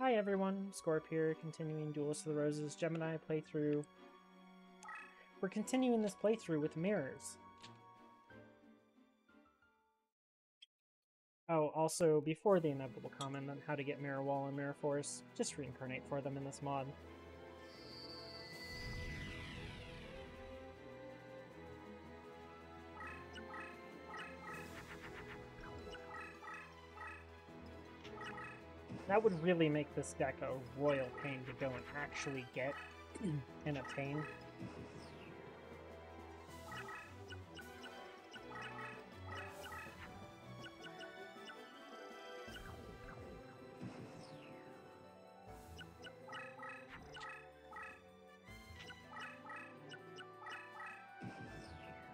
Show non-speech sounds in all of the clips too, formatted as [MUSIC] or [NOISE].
Hi everyone, Scorp here, continuing Duelist of the Roses Gemini playthrough. We're continuing this playthrough with mirrors. Oh, also, before the inevitable comment on how to get Mirror Wall and Mirror Force, just reincarnate for them in this mod. That would really make this deck a royal pain to go and actually get and obtain.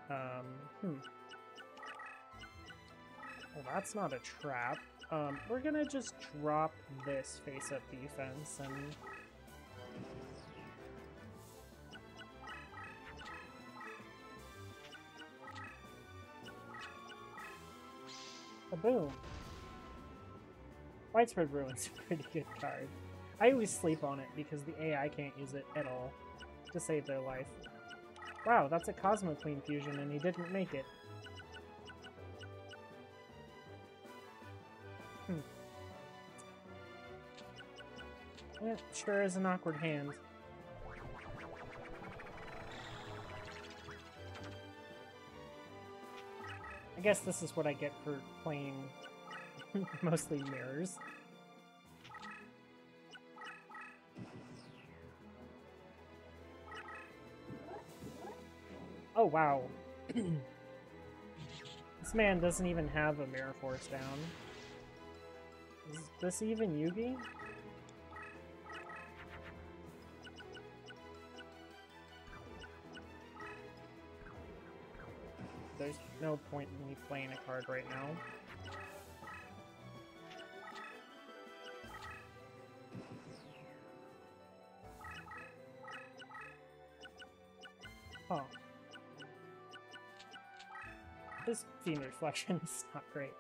Um, hmm. Well, that's not a trap. Um, we're gonna just drop this face-up defense and... A boom. Widespread Ruin's a pretty good card. I always sleep on it because the AI can't use it at all to save their life. Wow, that's a Cosmo Queen fusion and he didn't make it. It sure is an awkward hand. I guess this is what I get for playing [LAUGHS] mostly mirrors. Oh, wow. [CLEARS THROAT] this man doesn't even have a Mirror Force down. Is this even Yugi? There's no point in me playing a card right now. Huh. This Fiend Reflection [LAUGHS] is not great.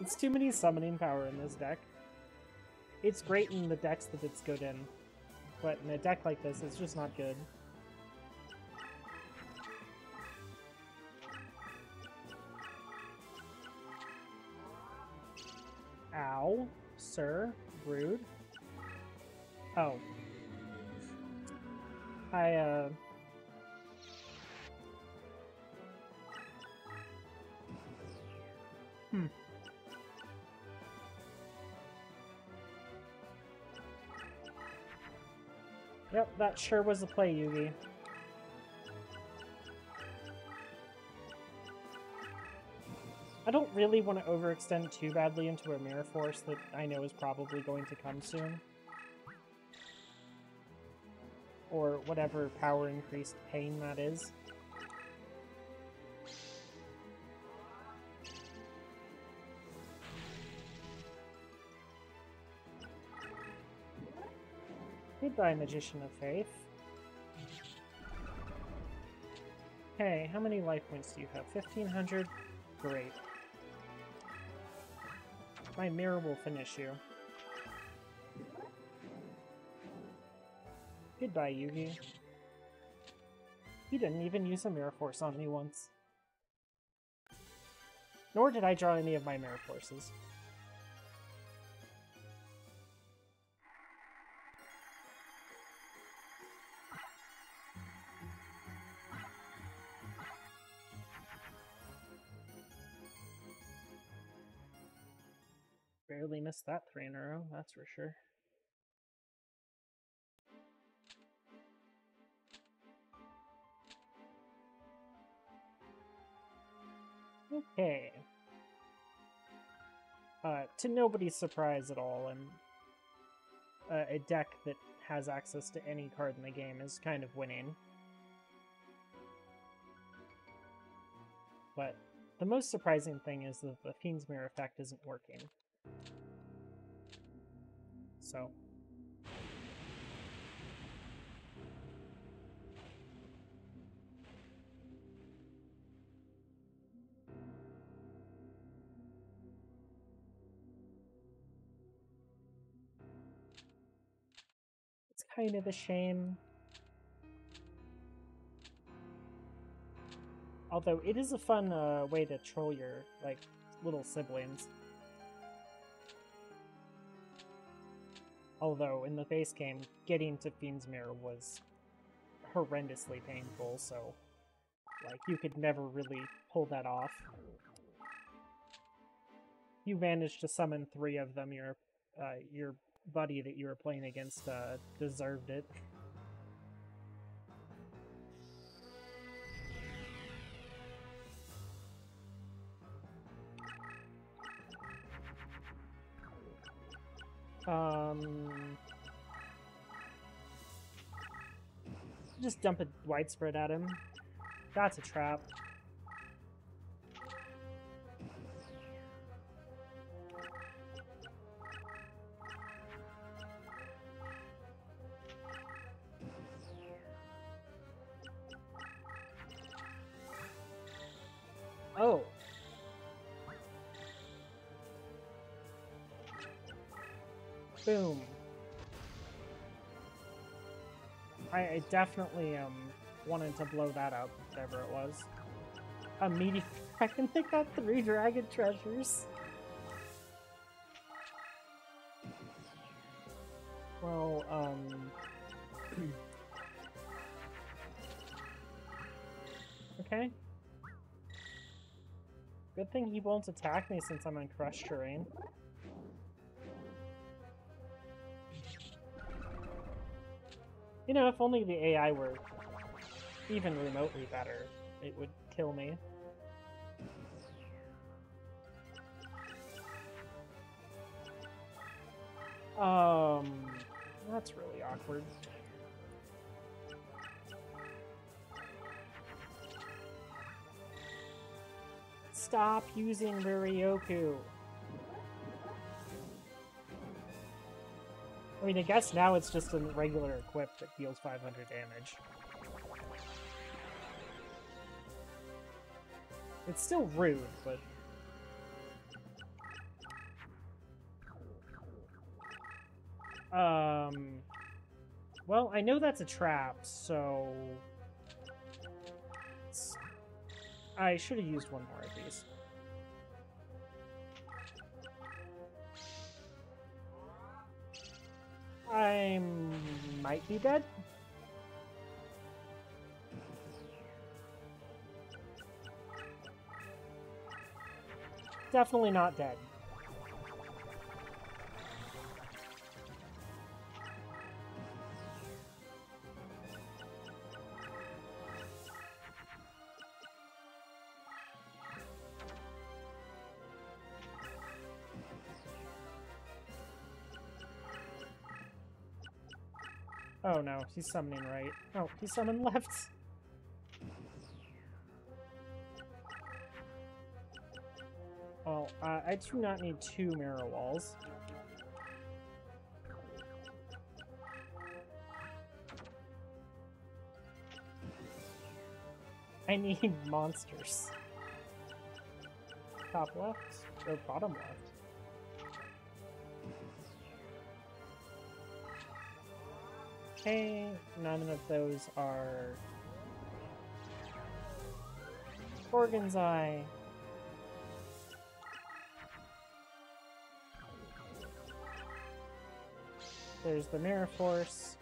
It's too many summoning power in this deck. It's great in the decks that it's good in, but in a deck like this, it's just not good. Sir, rude. Oh. I, uh... Hmm. Yep, that sure was a play, Yugi. I don't really want to overextend too badly into a Mirror Force that I know is probably going to come soon. Or whatever power increased pain that is. Goodbye, Magician of Faith. Hey, how many life points do you have? 1500? Great. My mirror will finish you. Goodbye, Yugi. He didn't even use a Mirror Force on me once. Nor did I draw any of my Mirror Forces. Barely missed that three in a row, that's for sure. Okay. Uh, to nobody's surprise at all, and uh, a deck that has access to any card in the game is kind of winning. But the most surprising thing is that the Fiend's Mirror effect isn't working. So. It's kind of a shame. Although it is a fun uh, way to troll your like little siblings. Although in the face game, getting to Fiend's Mirror was horrendously painful, so like you could never really pull that off. You managed to summon three of them. Your uh, your buddy that you were playing against uh, deserved it. Um, just dump a widespread at him. That's a trap. Boom. I, I definitely um wanted to blow that up, whatever it was. A. [LAUGHS] I can pick up three dragon treasures. Well, um... [CLEARS THROAT] okay. Good thing he won't attack me since I'm in crushed terrain. You know, if only the AI were even remotely better, it would kill me. Um, that's really awkward. Stop using Riryoku. I mean, I guess now it's just a regular equip that deals 500 damage. It's still rude, but... Um... Well, I know that's a trap, so... I should have used one more of these. I might be dead. Definitely not dead. Oh no, he's summoning right. Oh, he summoned left. Well, uh, I do not need two mirror walls. I need [LAUGHS] monsters. Top left? Or bottom left? Okay, none of those are Organ's Eye. There's the Mirror Force.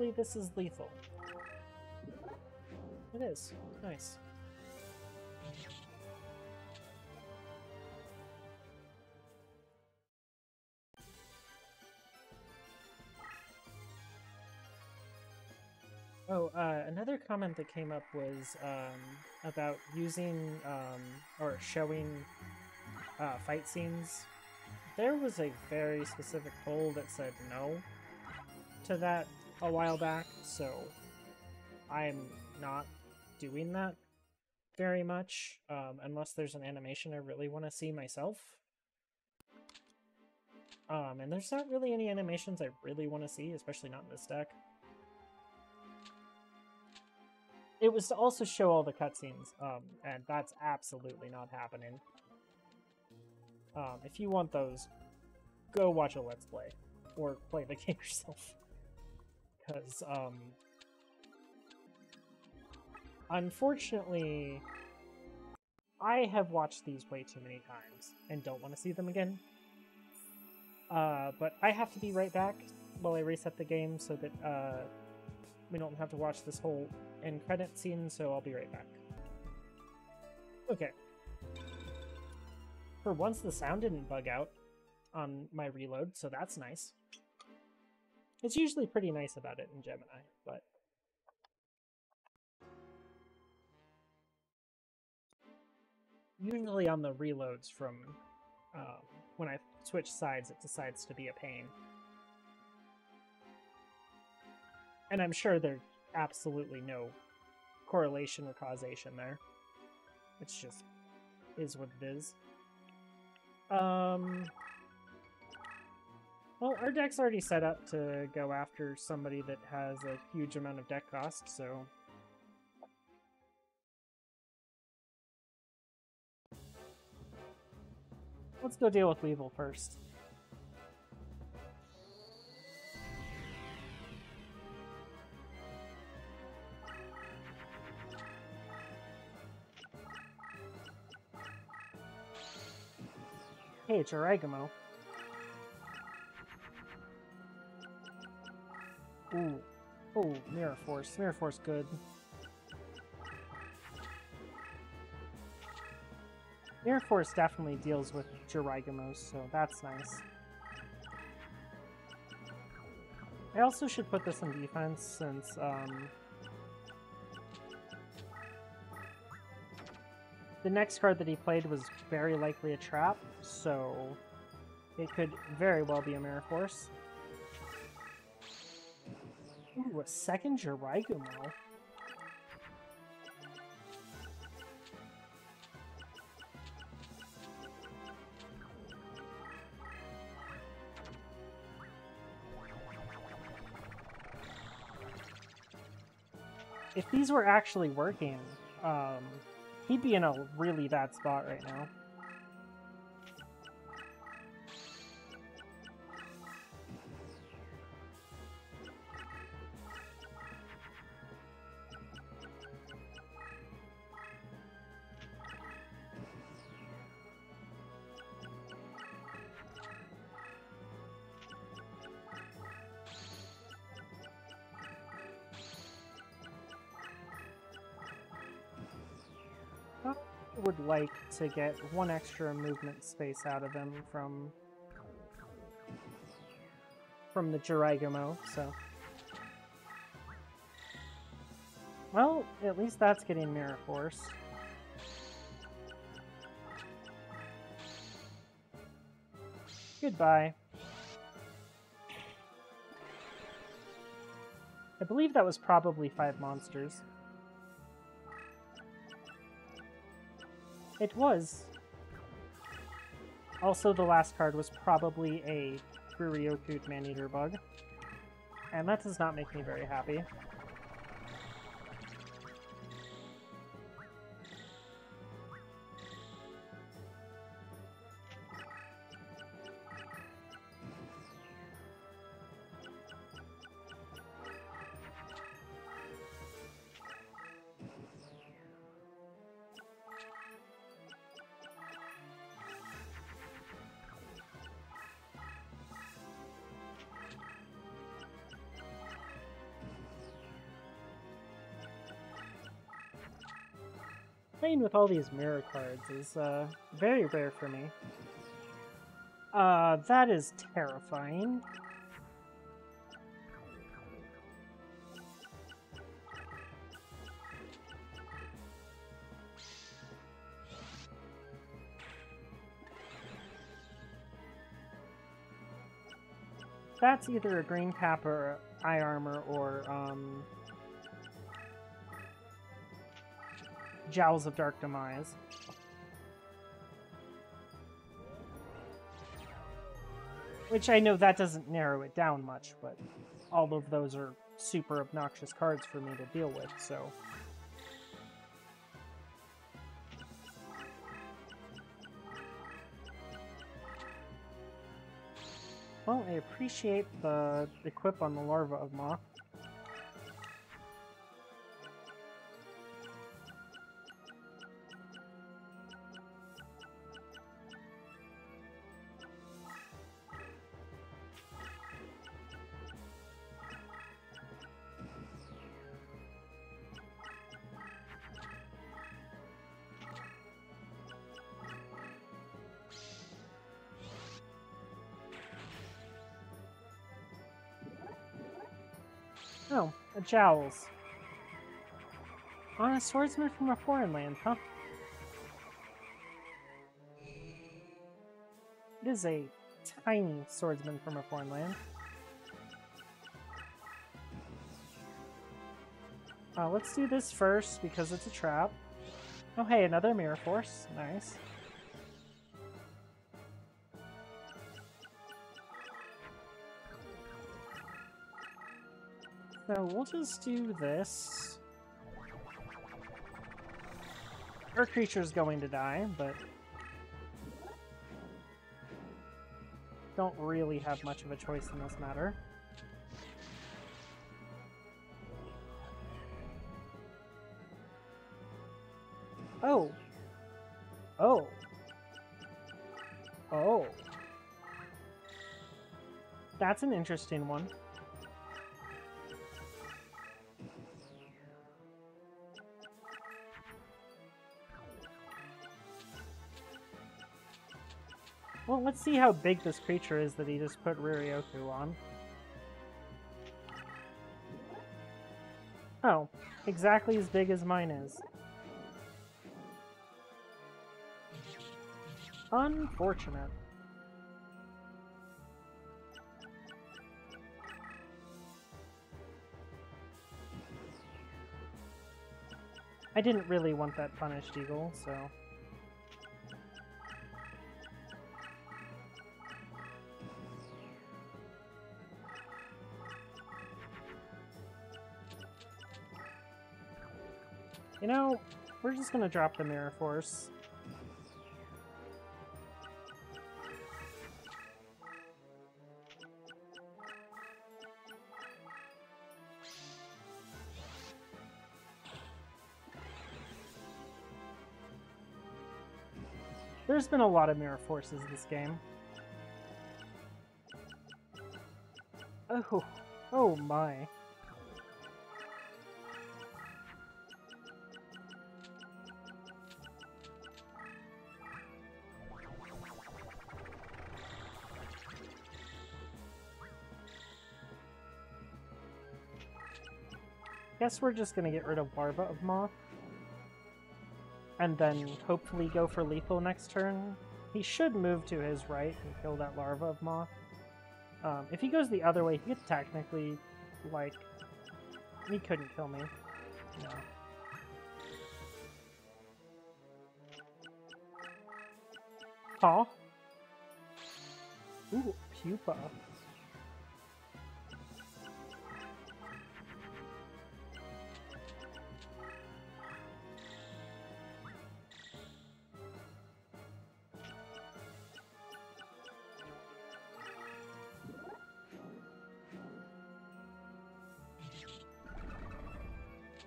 Hopefully this is lethal. It is. Nice. Oh, uh, another comment that came up was um, about using um, or showing uh, fight scenes. There was a very specific poll that said no to that a while back, so I'm not doing that very much, um, unless there's an animation I really want to see myself. Um, and there's not really any animations I really want to see, especially not in this deck. It was to also show all the cutscenes, um, and that's absolutely not happening. Um, if you want those, go watch a Let's Play, or play the [LAUGHS] game yourself. Because, um, unfortunately, I have watched these way too many times and don't want to see them again. Uh, but I have to be right back while I reset the game so that uh, we don't have to watch this whole end credit scene, so I'll be right back. Okay. For once, the sound didn't bug out on my reload, so that's nice. It's usually pretty nice about it in Gemini, but... Usually on the reloads from um, when I switch sides, it decides to be a pain. And I'm sure there's absolutely no correlation or causation there. It's just is what it is. Um, well, our deck's already set up to go after somebody that has a huge amount of deck cost, so... Let's go deal with Weevil first. Hey, it's Ooh. Ooh, Mirror Force. Mirror Force good. Mirror Force definitely deals with Jirai Gumos, so that's nice. I also should put this in defense since, um, the next card that he played was very likely a trap, so it could very well be a Mirror Force. Ooh, a second Jirai Gumo. If these were actually working, um, he'd be in a really bad spot right now. Would like to get one extra movement space out of him from from the Jirai Gumo, so... Well, at least that's getting Mirror Force. Goodbye. I believe that was probably five monsters. It was. Also, the last card was probably a Furioku Maneater bug. And that does not make me very happy. Playing with all these mirror cards is uh, very rare for me. Uh, that is terrifying. That's either a green cap or eye armor or um, Jowls of Dark Demise. Which I know that doesn't narrow it down much, but all of those are super obnoxious cards for me to deal with, so... Well, I appreciate the equip on the larva of Moth. Jowls. On a swordsman from a foreign land, huh? It is a tiny swordsman from a foreign land. Uh, let's do this first because it's a trap. Oh hey, another Mirror Force. Nice. So we'll just do this. Our creature's going to die, but don't really have much of a choice in this matter. Oh. Oh. Oh. That's an interesting one. See how big this creature is that he just put Riryoku on. Oh, exactly as big as mine is. Unfortunate. I didn't really want that punished eagle, so... You know, we're just gonna drop the Mirror Force. There's been a lot of Mirror Forces this game. Oh, oh my. I guess we're just gonna get rid of Larva of Moth. And then hopefully go for lethal next turn. He should move to his right and kill that Larva of Moth. Um, if he goes the other way, he could technically, like... He couldn't kill me. No. Huh? Ooh, pupa.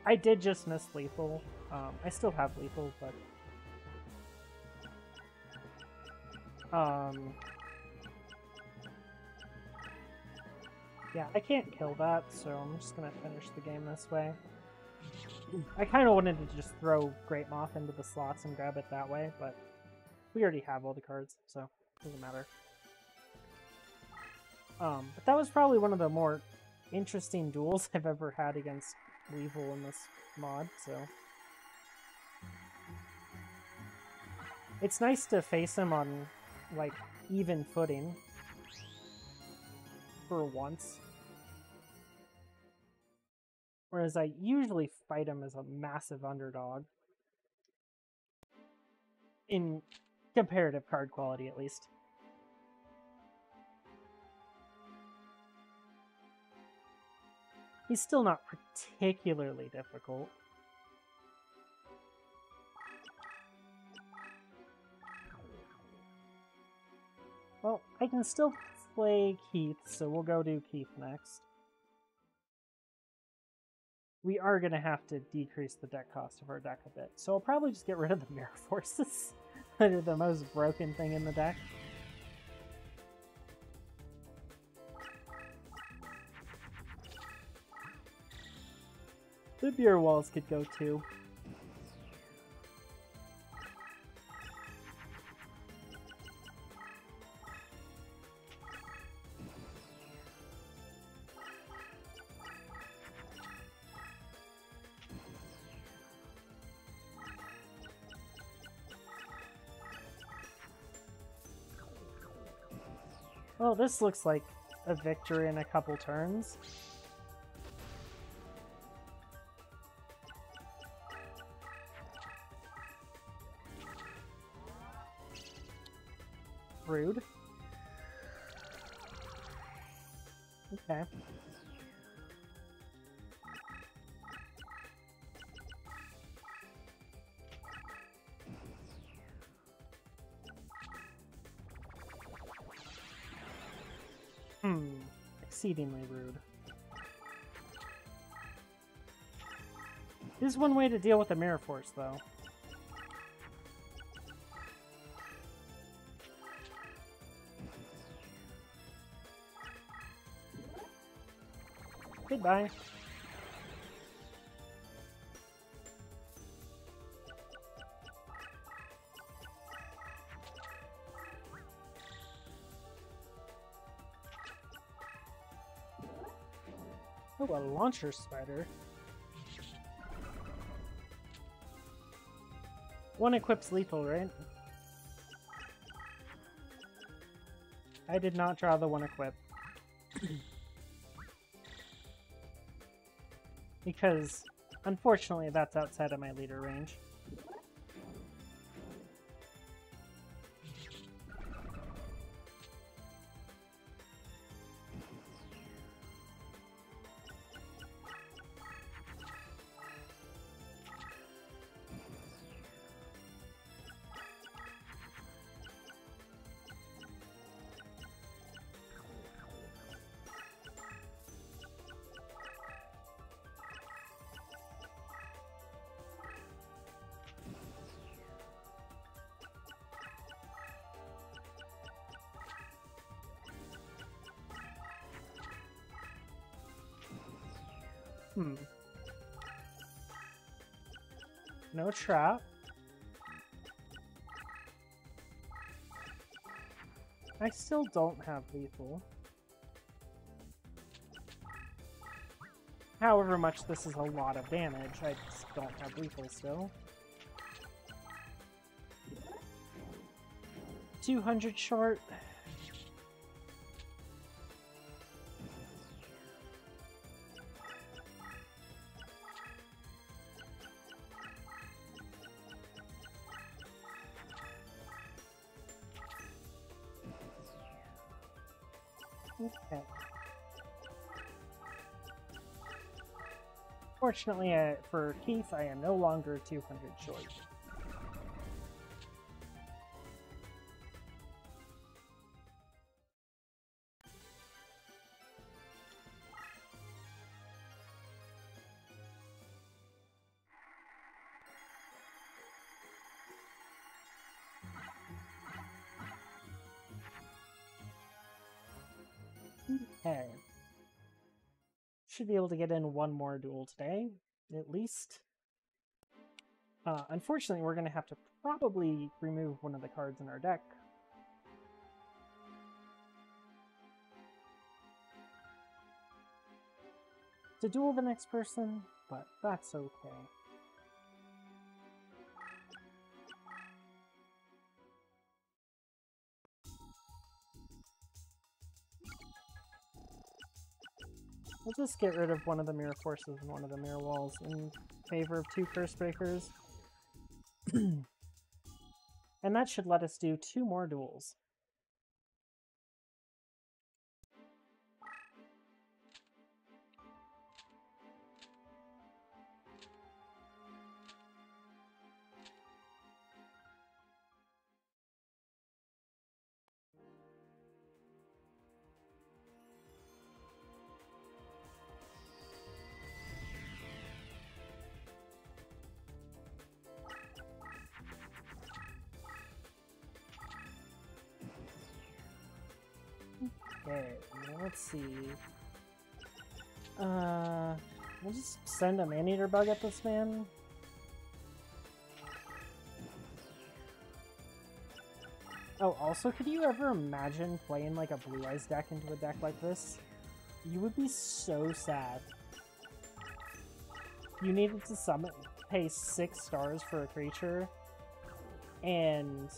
I did just miss lethal. Um, I still have lethal, but... Um... Yeah, I can't kill that, so I'm just gonna finish the game this way. I kind of wanted to just throw Great Moth into the slots and grab it that way, but we already have all the cards, so it doesn't matter. Um, but that was probably one of the more interesting duels [LAUGHS] I've ever had against Weevil in this mod, so... It's nice to face him on, like, even footing. For once. Whereas I usually fight him as a massive underdog. In comparative card quality, at least. He's still not particularly difficult. Well, I can still play Keith, so we'll go do Keith next. We are going to have to decrease the deck cost of our deck a bit, so I'll probably just get rid of the Mirror Forces. [LAUGHS] They're the most broken thing in the deck. The beer walls could go too. Well, this looks like a victory in a couple turns. Rude. Okay. Hmm. Exceedingly rude. This is one way to deal with the Mirror Force, though. Goodbye. Oh, a launcher spider. One equips lethal, right? I did not draw the one equip. [CLEARS THROAT] because, unfortunately, that's outside of my leader range. Hmm. No trap. I still don't have lethal. However much this is a lot of damage, I just don't have lethal still. 200 short. Fortunately uh, for Keith, I am no longer 200 short. Okay. Should be able to get in one more duel today, at least. Uh, unfortunately, we're going to have to probably remove one of the cards in our deck. To duel the next person, but that's okay. We'll just get rid of one of the mirror forces and one of the mirror walls in favor of two curse breakers. [CLEARS THROAT] and that should let us do two more duels. Okay, let's see. Uh, we'll just send a Maneater bug at this man. Oh, also, could you ever imagine playing like a Blue Eyes deck into a deck like this? You would be so sad. You needed to summon, pay six stars for a creature, and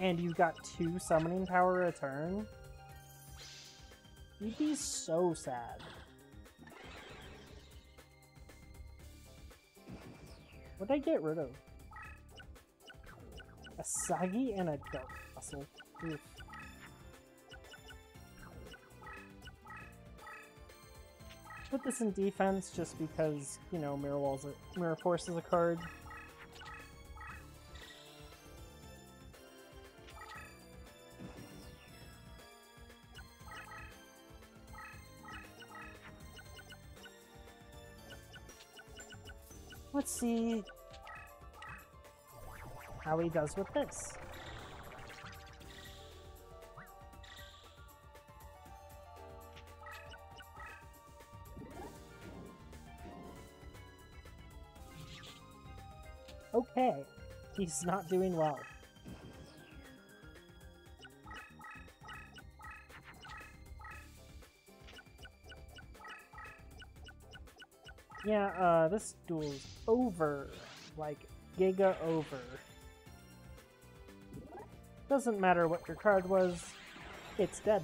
and you got two summoning power a turn, you'd be so sad. What'd I get rid of? A Sagi and a Dark Fossil. Oof. Put this in defense just because, you know, Mirror Wall's Mirror Force is a card. See how he does with this. Okay, he's not doing well. Yeah, uh, this duel's over. Like, giga over. Doesn't matter what your card was, it's dead.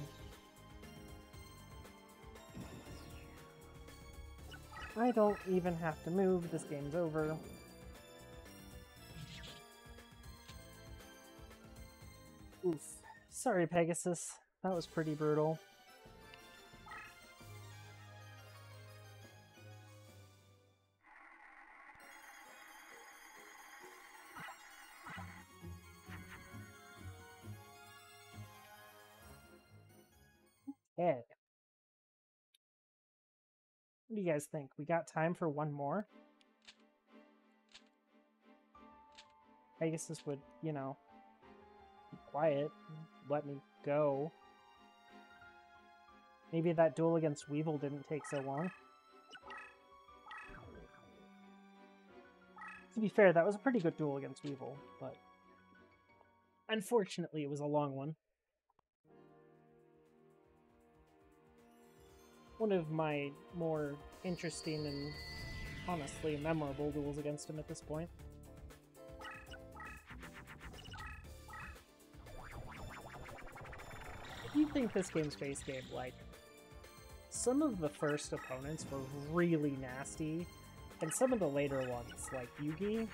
I don't even have to move, this game's over. Oof. Sorry, Pegasus. That was pretty brutal. You guys think? We got time for one more? I guess this would, you know, be quiet, let me go. Maybe that duel against Weevil didn't take so long. To be fair, that was a pretty good duel against Weevil, but unfortunately it was a long one. One of my more interesting and honestly memorable duels against him at this point. You think this game's face game, like, some of the first opponents were really nasty, and some of the later ones, like Yugi,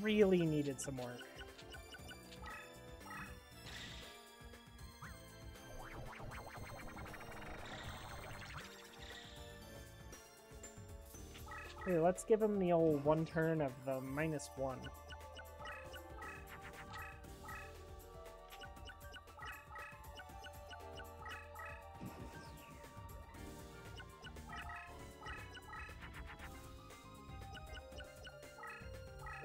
really needed some work. Here, let's give him the old one turn of the minus one.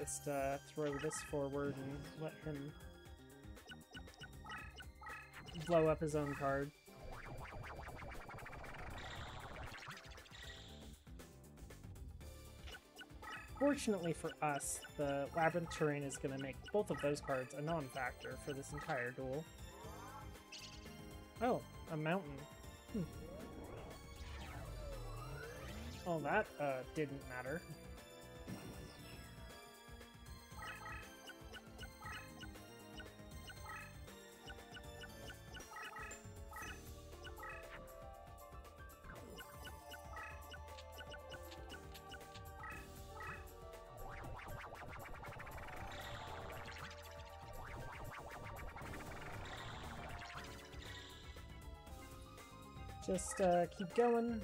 Just uh, throw this forward and let him blow up his own card. Fortunately for us, the Labyrinth Terrain is going to make both of those cards a non-factor for this entire duel. Oh, a mountain. Hmm. Oh, that uh, didn't matter. Just uh, keep going.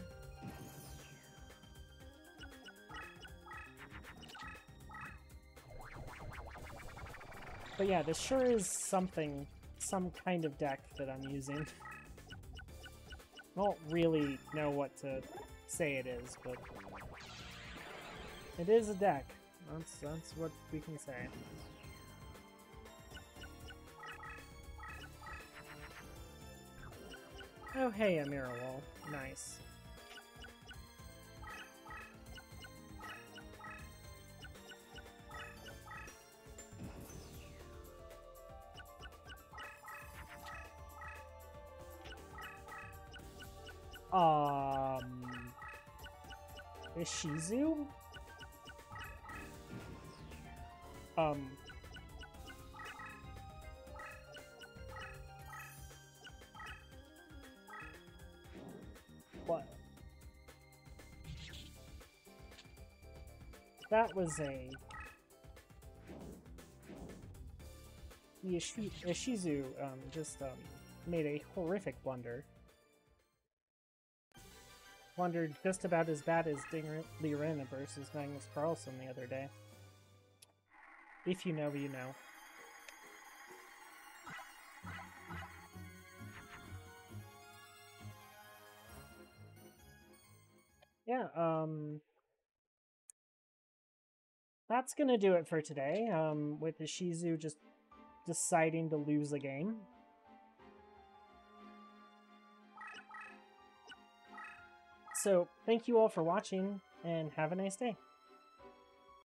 But yeah, this sure is something, some kind of deck that I'm using. I don't really know what to say it is, but... It is a deck. That's that's what we can say. Oh hey, a mirror wall. Nice. Um, Ishizu? Um, That was a Ishi Ishizu um, just um, made a horrific blunder wondered just about as bad as Ding Liren versus Magnus Carlsen the other day. If you know, you know. Yeah, um... That's gonna do it for today, um, with the Shizu just deciding to lose a game. So, thank you all for watching, and have a nice day.